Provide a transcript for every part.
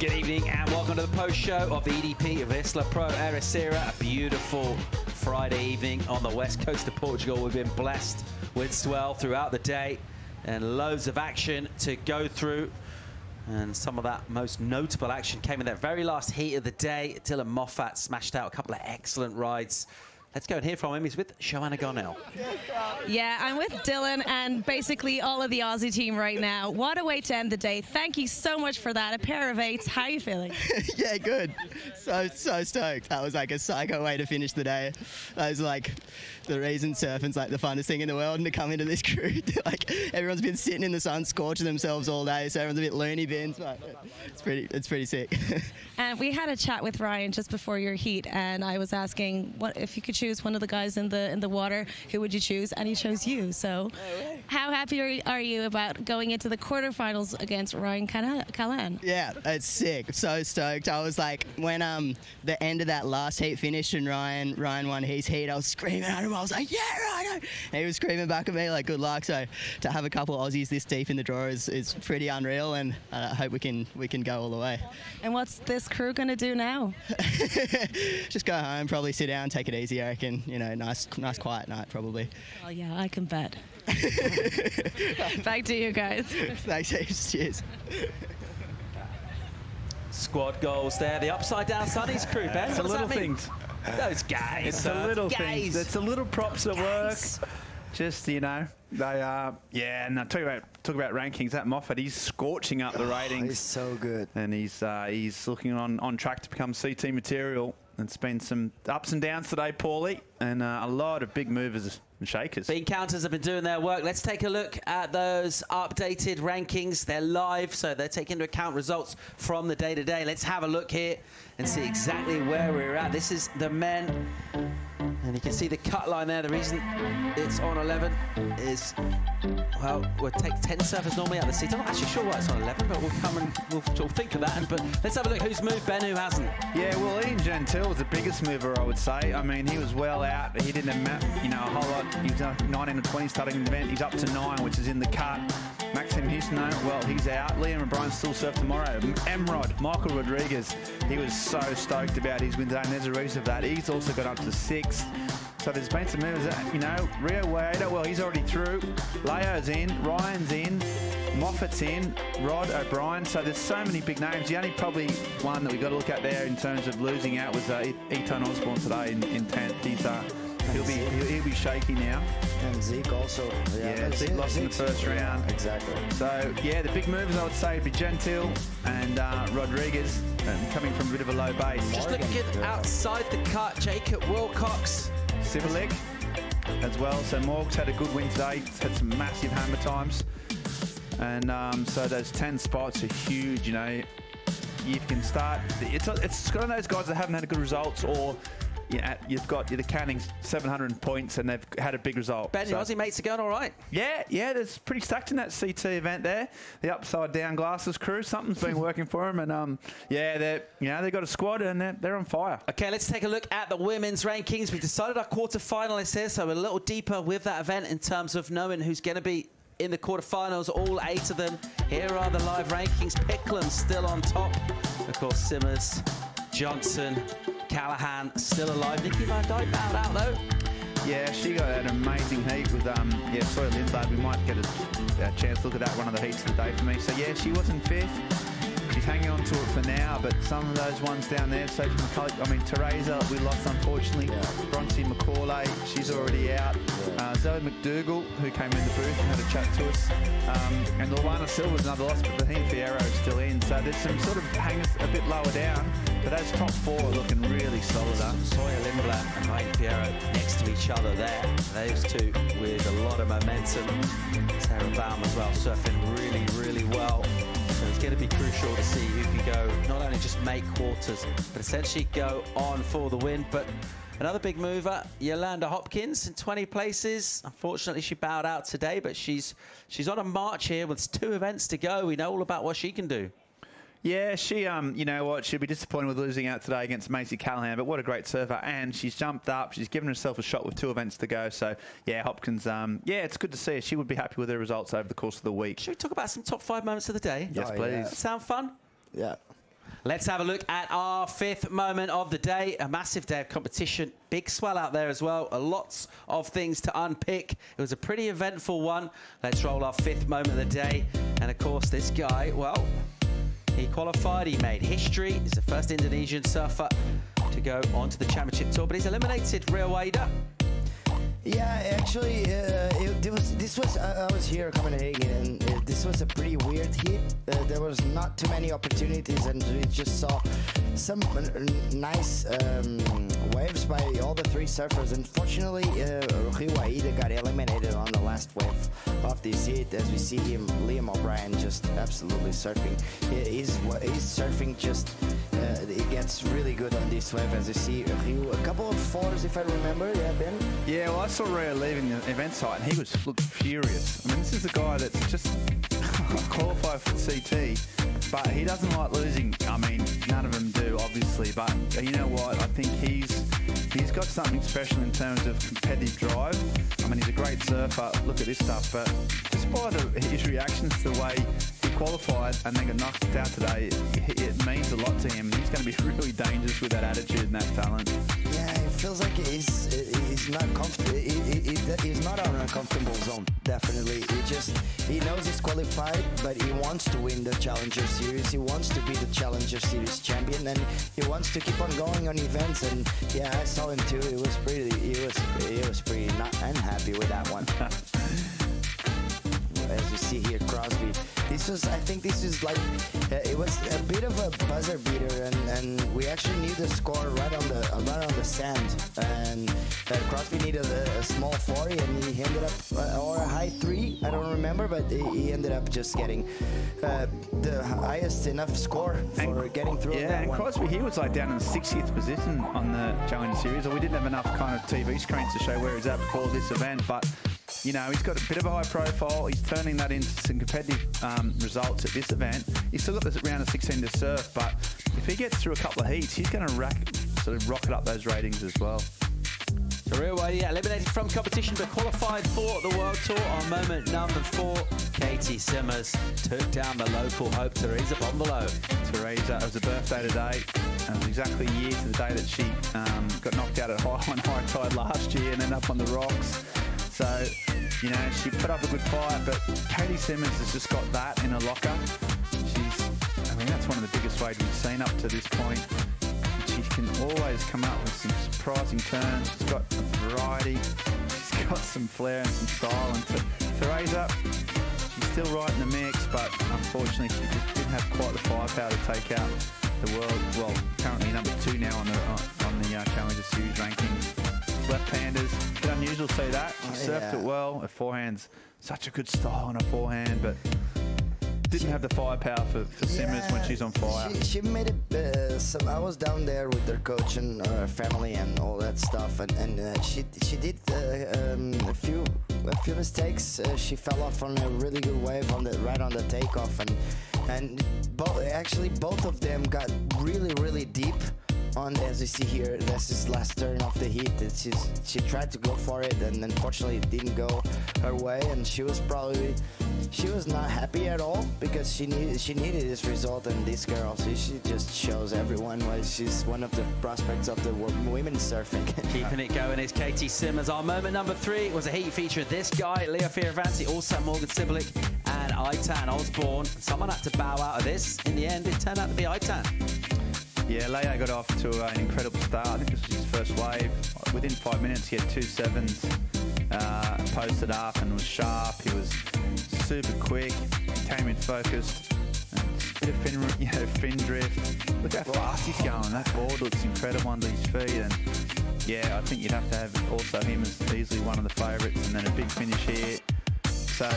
Good evening and welcome to the post show of the EDP Vissla Pro Ericeira. A beautiful Friday evening on the west coast of Portugal. We've been blessed with swell throughout the day and loads of action to go through. And some of that most notable action came in that very last heat of the day. Dylan Moffat smashed out a couple of excellent rides. Let's go and hear from him. He's with Joanna Garnell. Yeah, I'm with Dylan and basically all of the Aussie team right now. What a way to end the day. Thank you so much for that. A pair of eights. How are you feeling? yeah, good. So, so stoked. That was like a psycho way to finish the day. That was like the reason surfing's like the funnest thing in the world and to come into this crew. like everyone's been sitting in the sun scorching themselves all day, so everyone's a bit loony bins, but it's pretty, it's pretty sick. and we had a chat with Ryan just before your heat and I was asking what if you could choose one of the guys in the in the water, who would you choose? And he chose you. So, how happy are, are you about going into the quarterfinals against Ryan Callahan? Yeah, it's sick. So stoked. I was like, when um the end of that last heat finished and Ryan Ryan won his heat, I was screaming at him. I was like, yeah, Ryan. he was screaming back at me like, good luck. So to have a couple Aussies this deep in the draw is, is pretty unreal, and I hope we can we can go all the way. And what's this crew going to do now? Just go home, probably sit down, take it easy. I reckon you know, nice, nice quiet night probably. Oh yeah, I can bet. Back to you guys. Thanks, heaps. Cheers. Squad goals there. The upside down Sunny's crew, Ben. It's what the little mean? things. Those guys. It's the little guys. things. It's the little props that Guys. work. Just you know, they are. Yeah, and I talk about talk about rankings. That Moffat, he's scorching up the ratings. Oh, He's so good. and he's uh, he's looking on, on track to become CT material. It's been some ups and downs today, Paulie, and uh, a lot of big movers and shakers. Bean counters have been doing their work. Let's take a look at those updated rankings. They're live, so they're taking into account results from the day to day. Let's have a look here and see exactly where we're at. This is the men, and you can see the cut line there. The reason it's on 11 is, well, we'll take 10 surfers normally out of the seat. I'm not actually sure why it's on 11, but we'll come and we'll, we'll think of that. And, but let's have a look who's moved, Ben, who hasn't. Yeah, well, Ian Gentile was the biggest mover, I would say. I mean, he was well out. He didn't have, you know, a whole lot. He was uh, 19 or 20 starting the event. He's up to nine, which is in the cut. Maxim Houston, well, he's out. Liam O'Brien still surf tomorrow. Emrod, Michael Rodrigues, he was so stoked about his win today, and there's a reason for that. He's also got up to six. So there's been some moves. that, you know, Rio Waida, well, he's already through. Leo's in, Ryan's in, Moffat's in, Rod O'Brien. So there's so many big names. The only probably one that we've got to look at there in terms of losing out was uh, Ethan Osborne today in, in 10th. He's, uh, he'll, be, he'll, he'll be shaky now. And Zeke also. Yeah, Zeke lost in the first round. Exactly. So, yeah, the big movers I would say would be Gentile and uh, Rodrigues um, coming from a bit of a low base. Just looking outside the cut, Jacob Wilcox. Cibilic as well. So Morg's had a good win today. He's had some massive hammer times. And um, so those 10 spots are huge, you know. You can start, it's, it's one of those guys that haven't had a good results or you know, you've got the Cannings 700 points and they've had a big result. Ben, your So- Aussie mates are going all right. yeah, yeah, there's pretty stacked in that CT event there. The upside down glasses crew, something's been working for them, and um, yeah, they you know they got a squad and they're, they're on fire. Okay, let's take a look at the women's rankings. We've decided our quarter finalists here, so we're a little deeper with that event in terms of knowing who's going to be in the quarterfinals, all eight of them. Here are the live rankings. Picklum still on top. Of course, Simmers, Johnson, Callahan still alive. Nikki Van Dijk bowed out though. Yeah, she got an amazing heat with um, yeah, Sawyer Lindblad. We might get a, a chance to look at that one of the heats of the day for me. So yeah, she was in fifth. She's hanging on to it for now, but some of those ones down there, Sophie McCulloch, I mean, Teresa, we lost unfortunately. Bronte Macaulay, she's already out. Uh, Zoe McDougall, who came in the booth and had a chat to us. Um, and Luana Silva's another loss, but Rahim Fierro is still in. So there's some sort of hangers a bit lower down, but those top four are looking really solid. Huh? Sawyer Lindblad and Ryan Piero next to each other there. Those two with a lot of momentum. Sarah Baum as well, surfing really, really well. It's going to be crucial to see who can go, not only just make quarters, but essentially go on for the win. But another big mover, Yolanda Hopkins in 20 places. Unfortunately, she bowed out today, but she's she's on a march here with two events to go. We know all about what she can do. Yeah, she, um, you know what, she'll be disappointed with losing out today against Macy Callahan, but what a great surfer. And she's jumped up. She's given herself a shot with two events to go. So, yeah, Hopkins, um, yeah, it's good to see her. She would be happy with her results over the course of the week. Should we talk about some top five moments of the day? Yes, Oh, please. yeah. Sound fun? Yeah. Let's have a look at our fifth moment of the day. A massive day of competition. Big swell out there as well. A lots of things to unpick. It was a pretty eventful one. Let's roll our fifth moment of the day. And of course, this guy, well, he qualified. He made history. He's the first Indonesian surfer to go onto the championship tour, but he's eliminated Rio Waida. Yeah, actually, uh, it, it was this was I, I was here Copenhagen, and uh, this was a pretty weird heat. Uh, there was not too many opportunities, and we just saw some uh, nice um, waves by all the three surfers. Unfortunately, uh, Rio Waida got eliminated on the last wave of this heat. As we see him, Liam O'Brien just absolutely surfing. He- He's he's surfing just. Uh, it gets really good on this wave, as you see. Rio, a couple of fours, if I remember. Yeah, Ben. Yeah, well, I saw Rio leaving the event site, and he was furious. I mean, this is a guy that's just qualified for CT, but he doesn't like losing. I mean, none of them do, obviously. But you know what? I think he's he's got something special in terms of competitive drive. I mean, he's a great surfer. Look at this stuff, but just by the, his reactions to the way qualified and then got knocked out today, it, means a lot to him. He's going to be really dangerous with that attitude and that talent. Yeah, it feels like he's he's not comfortable. He, he, he- he's not on a comfortable zone. Definitely, he just he knows he's qualified, but he wants to win the Challenger Series. He wants to be the Challenger Series champion, and he wants to keep on going on events. And yeah, I saw him too. He was pretty. He was he was pretty not unhappy with that one. as you see here. This was, I think, this is like uh, it was a bit of a buzzer beater, and, and we actually knew the score right on the right on the sand. And uh, Crosby needed a, a small four, and he ended up uh, or a high three. I don't remember, but he, ended up just getting uh, the highest enough score for getting through. Yeah, and one. Crosby, he was like down in the 60th position on the Challenger Series, or we didn't have enough kind of TV screens to show where he's at before this event. But you know, he's got a bit of a high profile. He's turning that into some competitive um, results at this event. He's still got this round of 16 to surf, but if he gets through a couple of heats, he's going to rack, sort of rocket up those ratings as well. So Rio Waida eliminated from competition but qualified for the World Tour on moment number four. Caity Simmers took down the local hope Teresa Bonvalot. Teresa, it was a birthday today. And it was exactly a year to the day that she um, got knocked out at high on high tide last year and ended up on the rocks. So, you know, she put up a good fight, but Caity Simmers has just got that in her locker. She's, I mean, that's one of the biggest waves we've seen up to this point. She can always come up with some surprising turns. She's got variety. She's got some flair and some style. And T- Teresa, she's still right in the mix, but unfortunately she just didn't have quite the firepower to take out the world. Well, currently number two now on the on the uh, Challenger Series rankings. Left-handers, bit unusual to see that. She Oh, surfed yeah. it well. Her forehand's such a good style on her forehand, but didn't have the firepower for, for Simmers when she's on fire. She, she made it. Uh, some, I was down there with their coach and her family and all that stuff, and, and uh, she she did uh, um, a few a few mistakes. Uh, she fell off on a really good wave on the right on the takeoff, and and both actually both of them got really really deep. On as you see here, that's his last turn of the heat. that She's, she tried to go for it, and unfortunately it didn't go her way. And she was probably she was not happy at all because she needed she needed this result and this girl so she just shows everyone why she's one of the prospects of the women's surfing Keeping it going is Caity Simmers. Our moment number three was a heat feature of this guy, Leo Fioravanti, also Morgan Cibilic and Ethan Osborne. Someone had to bow out of this. In the end, it turned out to be Ethan. Yeah, Leo got off to an incredible start. I think this was his first wave. Within five minutes, he had two sevens, uh, posted up and was sharp. He was super quick. Came in focused. A bit of fin, you know, fin drift. Look how fast he's going. That board looks incredible under his feet. And yeah, I think you'd have to have also him as easily one of the favourites. And then a big finish here. So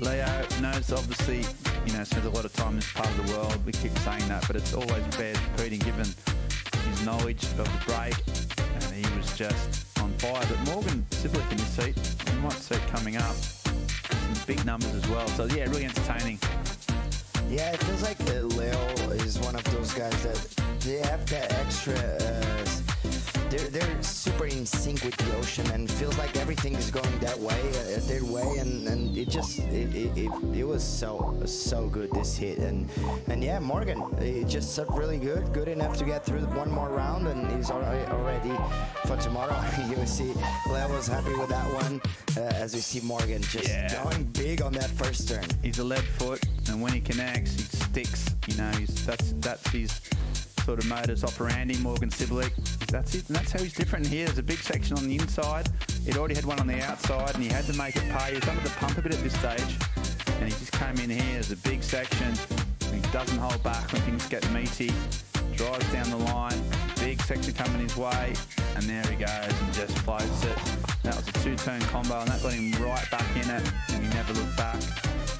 Leo knows obviously, you know, spends a lot of time in this part of the world. We keep saying that, but it's always bears repeating given his knowledge of the break. And he was just on fire. But Morgan Cibilic in this seat, you might see it coming up. Some big numbers as well. So yeah, really entertaining. yeah it feels like leo is one of those guys that they have that extra uh, they're they're super in sync with the ocean, and feels like everything is going that way, uh, their way, and, and it just it, it, it, it was so so good this hit, and and yeah, Morgan, it just served really good, good enough to get through one more round, and he's already already for tomorrow. you see, Leo was happy with that one, uh, as we see Morgan just Yeah. going big on that first turn. He's a lead foot, and when he connects, he sticks. You know, he's, that's that's his sort of modus operandi. Morgan Cibilic. That's it, and that's how he's different here. There's a big section on the inside. He'd already had one on the outside, and he had to make it pay. He was under the pump a bit at this stage, and he just came in here. There's a big section. He doesn't hold back when things get meaty. Drives down the line. Big section coming his way, and there he goes and just floats it. That was a two-turn combo, and that got him right back in it, and he never looked back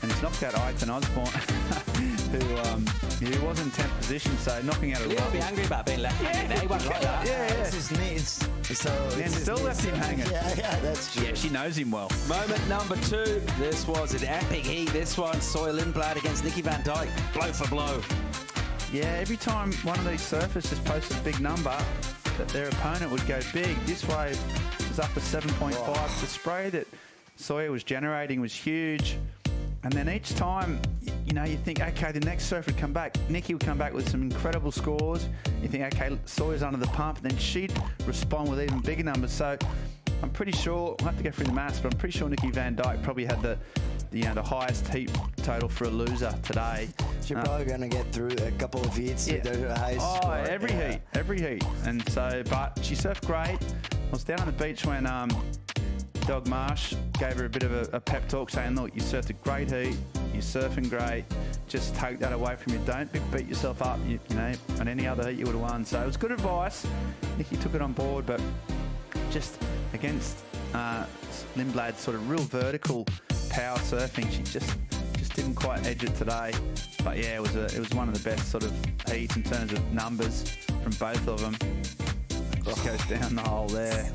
and he's knocked out Ethan Osborne, who um, who was in 10th position, so knocking out a He'll be angry about being left hanging. He won't like that. Yeah, yeah. It's his needs. So And it's his still needs. left him hanging. Yeah, yeah, that's true. Yeah, she knows him well. Moment number two. This was an epic heat. This one, Sawyer Lindblad against Nikki Van Dijk. Blow for blow. Yeah, every time one of these surfers just posted a big number, that their opponent would go big. This wave was up to 7.5. The spray that Sawyer was generating was huge. And then each time, you know, you think, okay, the next surfer would come back. Nikki would come back with some incredible scores. You think, okay, Sawyer's under the pump. And then she'd respond with even bigger numbers. So I'm pretty sure, I'll have to go through the maths, but I'm pretty sure Nikki Van Dijk probably had the, the, you know, the highest heat total for a loser today. She's Uh, probably gonna get through a couple of heats highest Oh, score. every Yeah. heat, every heat. And so, but she surfed great. I was down on the beach when um, Dog Marsh gave her a bit of a, a pep talk saying, look, you surfed a great heat, you're surfing great, just take that away from you. Don't beat yourself up, you, you know, on any other heat you would have won. So it was good advice. Nikki took it on board, but just against uh, Lindblad's sort of real vertical power surfing, she just just didn't quite edge it today. But yeah, it was a, it was one of the best sort of heats in terms of numbers from both of them. Just goes down the hole there,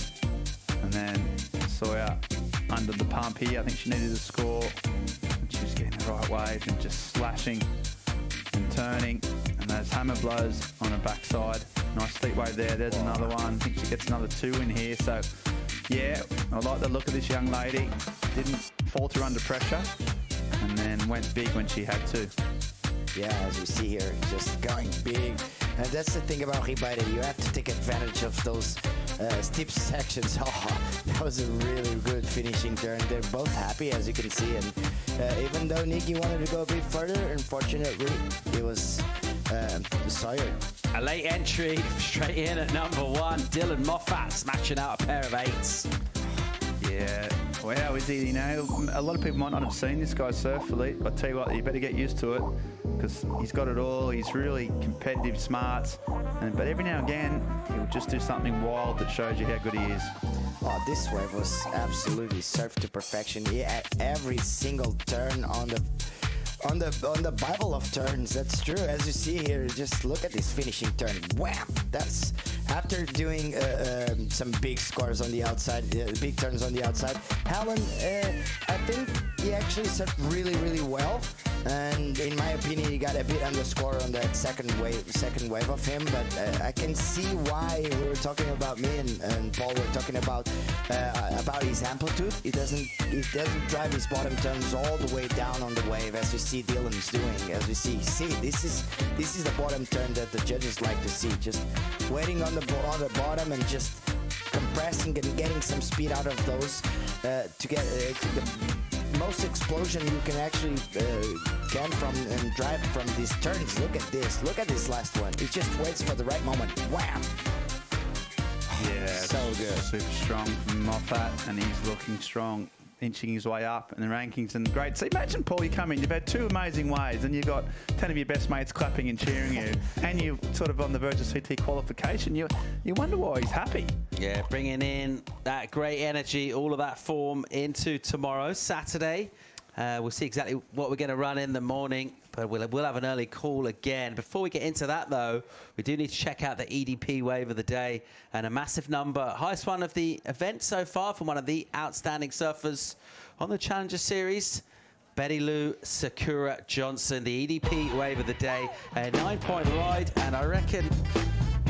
and then Sawyer under the pump here. I think she needed a score. And she was getting the right wave and just slashing and turning, and those hammer blows on her backside. Nice steep wave there. There's another one. I think she gets another two in here. So, yeah, I like the look of this young lady. Didn't falter under pressure, and then went big when she had to. Yeah, as you see here, just going big. And that's the thing about Ribeira. You have to take advantage of those uh, steep sections. That was a really good finishing turn. They're both happy, as you can see. And uh, even though Nikki wanted to go a bit further, unfortunately, it was uh, Sawyer. A late entry straight in at number one. Dylan Moffat smashing out a pair of eights. Yeah, wow, is he? You know, a lot of people might not have seen this guy surf, Philippe. I tell you what, you better get used to it because he's got it all. He's really competitive, smart, and, but every now and again he'll just do something wild that shows you how good he is. Oh, this wave was absolutely surfed to perfection. Yeah, at every single turn on the on the on the Bible of turns. That's true. As you see here, just look at this finishing turn. Wham! That's after doing uh, um, some big scores on the outside, uh, big turns on the outside. Helen, uh, I think he actually surfed really, really well. And in my opinion, he got a bit underscore on that second wave, second wave of him. But uh, I can see why we were talking about me and, and Paul were talking about uh, about his amplitude. It doesn't he doesn't drive his bottom turns all the way down on the wave as we see Dylan's doing. As we see, see this is this is the bottom turn that the judges like to see. Just waiting on the on the bottom and just compressing and getting some speed out of those uh, to get uh, to the most explosion you can actually uh, get from and drive from these turns. Look at this. Look at this last one. It just waits for the right moment. Wham! Yeah, So good. super strong Moffat, and he's looking strong, inching his way up in the rankings. And great. So imagine, Paul, you come in, you've had two amazing waves, and you've got 10 of your best mates clapping and cheering you, and you're sort of on the verge of CT qualification. You, you wonder why he's happy. Yeah, bringing in that great energy, all of that form into tomorrow, Saturday. Uh, we'll see exactly what we're going to run in the morning, but we'll, we'll have an early call again. Before we get into that, though, we do need to check out the EDP wave of the day and a massive number, highest one of the event so far from one of the outstanding surfers on the Challenger Series. Bettylou Sakura Johnson, the EDP wave of the day, a nine-point ride, and I reckon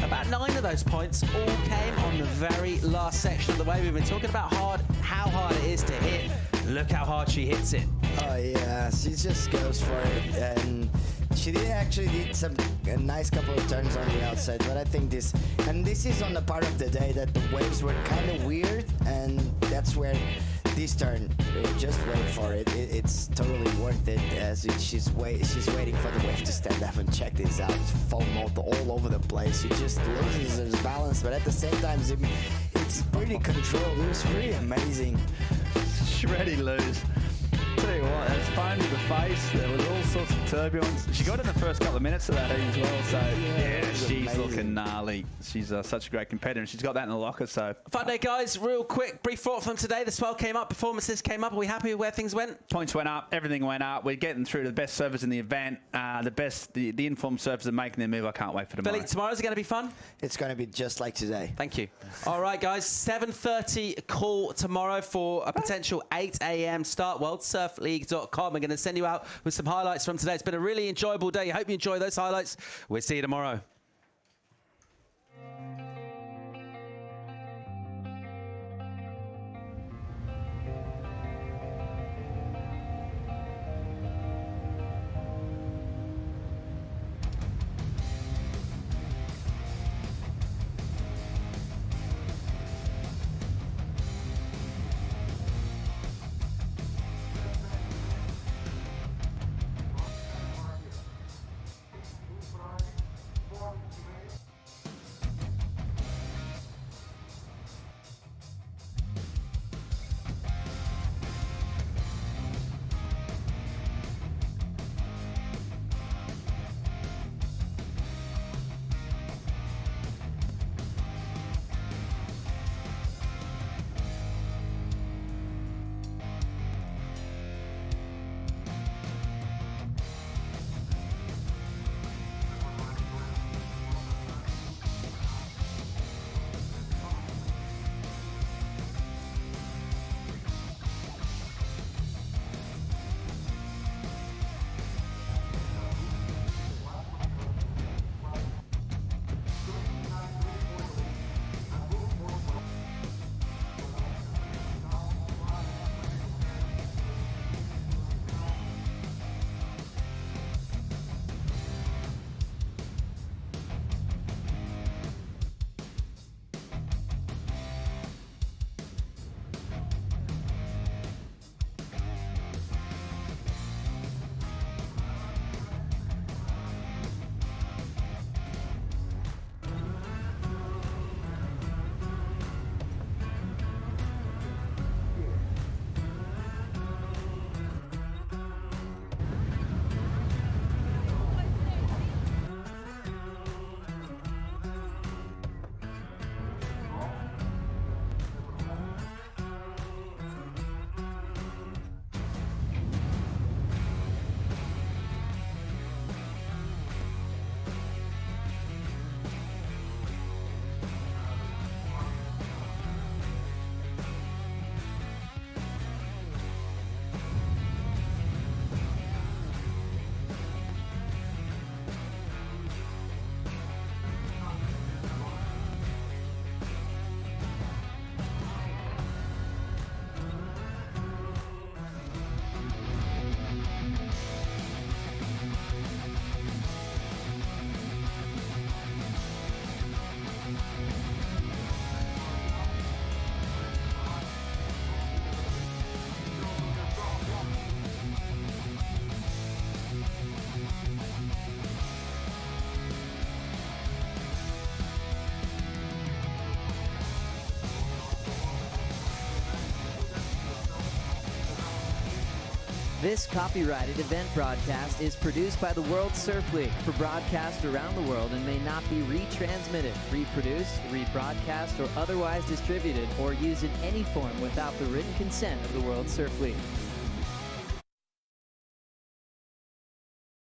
about nine of those points all came on the very last section of the wave. We've been talking about hard, how hard it is to hit. Look how hard she hits it. Oh yeah, she just goes for it, and she did actually did some a nice couple of turns on the outside. But I think this, and this is on the part of the day that the waves were kind of weird, and that's where this turn, just wait for it. it it's totally worth it. As she's wait, she's waiting for the wave to stand up and check this out. Foam mode all over the place. She just loses her balance, but at the same time, it's pretty controlled. It was really amazing. Shreddy lose. Tell you what, foam to the face. There was all sorts of turbulence. She got in the first couple of minutes of that as well. So yeah, she's amazing. looking gnarly. She's uh, such a great competitor. and She's got that in the locker. So Fun day, guys. Real quick, brief thought from today. The swell came up, performances came up. Are we happy with where things went? points went up, everything went up. We're getting through to the best servers in the event. Uh, the best, the, the informed servers are making their move. I can't wait for tomorrow. Billy, tomorrow's going to be fun. It's going to be just like today. Thank you. All right, guys. 7:30 call tomorrow for a potential 8 a.m. start. WorldSurfLeague.com. We're going to send you out with some highlights from today. It's been a really enjoyable day. Hope you enjoy those highlights. We'll see you tomorrow. This copyrighted event broadcast is produced by the World Surf League for broadcast around the world and may not be retransmitted, reproduced, rebroadcast, or otherwise distributed or used in any form without the written consent of the World Surf League.